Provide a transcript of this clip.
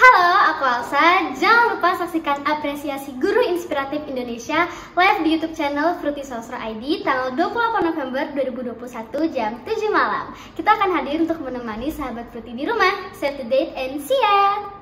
Halo, aku Alsa. Jangan lupa saksikan apresiasi Guru Inspiratif Indonesia live di YouTube channel Fruity Sosro ID tanggal 28 November 2021 jam 7 malam. Kita akan hadir untuk menemani sahabat Fruity di rumah. Set the date and see ya!